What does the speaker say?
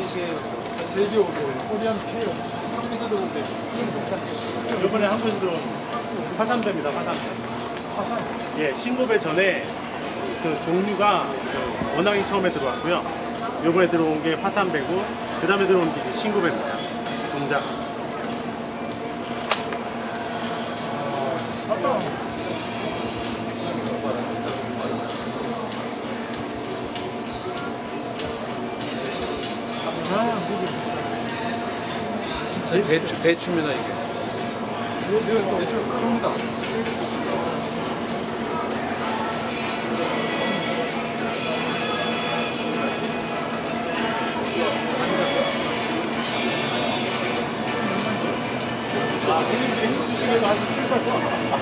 세계 오고 코리안 페어 못 샀대요. 이번에 한국에서 들어온 화산배입니다. 화산배. 화산. 예, 신고배 전에 그 종류가 그 원앙이 처음에 들어왔고요. 이번에 들어온 게 화산배고 그 다음에 들어온 게 신고배입니다. 종자. 사방. 아, 그게 배추, 배추입니다, 이게. 이거 매출 큽니다. 아, 베니스 시계도 아주 큰 거죠?